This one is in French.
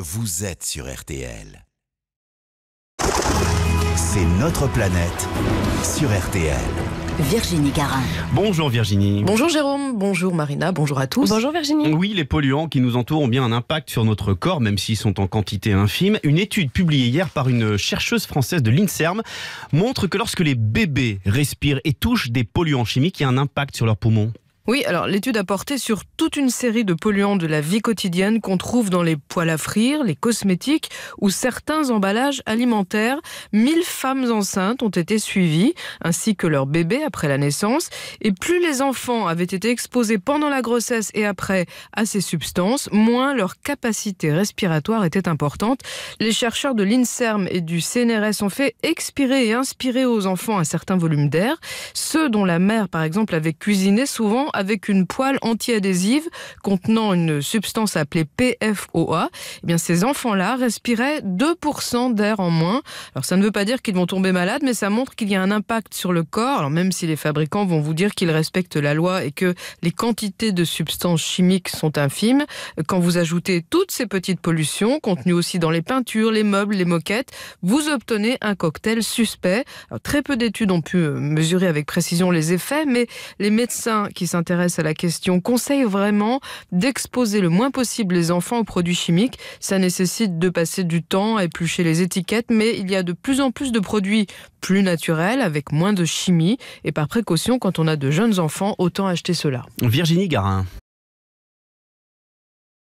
vous êtes sur RTL. C'est notre planète sur RTL. Virginie Garin. Bonjour Virginie. Bonjour Jérôme, bonjour Marina, bonjour à tous. Bonjour Virginie. Oui, les polluants qui nous entourent ont bien un impact sur notre corps, même s'ils sont en quantité infime. Une étude publiée hier par une chercheuse française de l'INSERM montre que lorsque les bébés respirent et touchent des polluants chimiques, il y a un impact sur leurs poumons. Oui, alors l'étude a porté sur toute une série de polluants de la vie quotidienne qu'on trouve dans les poêles à frire, les cosmétiques ou certains emballages alimentaires. 1000 femmes enceintes ont été suivies, ainsi que leurs bébés après la naissance. Et plus les enfants avaient été exposés pendant la grossesse et après à ces substances, moins leur capacité respiratoire était importante. Les chercheurs de l'INSERM et du CNRS ont fait expirer et inspirer aux enfants un certain volume d'air. Ceux dont la mère, par exemple, avait cuisiné souvent avec une poêle anti-adhésive contenant une substance appelée PFOA, eh bien ces enfants-là respiraient 2% d'air en moins. Alors ça ne veut pas dire qu'ils vont tomber malades, mais ça montre qu'il y a un impact sur le corps. Alors même si les fabricants vont vous dire qu'ils respectent la loi et que les quantités de substances chimiques sont infimes, quand vous ajoutez toutes ces petites pollutions contenues aussi dans les peintures, les meubles, les moquettes, vous obtenez un cocktail suspect. Très peu d'études ont pu mesurer avec précision les effets, mais les médecins qui s'intéressent à la question conseille vraiment d'exposer le moins possible les enfants aux produits chimiques. Ça nécessite de passer du temps à éplucher les étiquettes, mais il y a de plus en plus de produits plus naturels, avec moins de chimie. Et par précaution, quand on a de jeunes enfants, autant acheter cela. Virginie Garin.